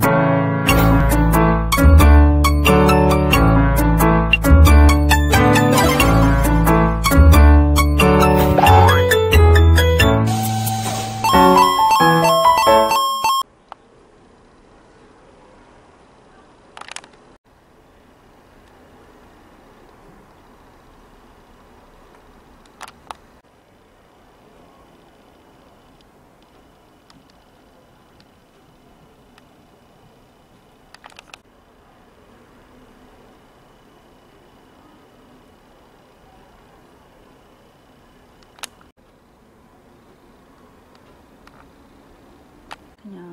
you. Yeah.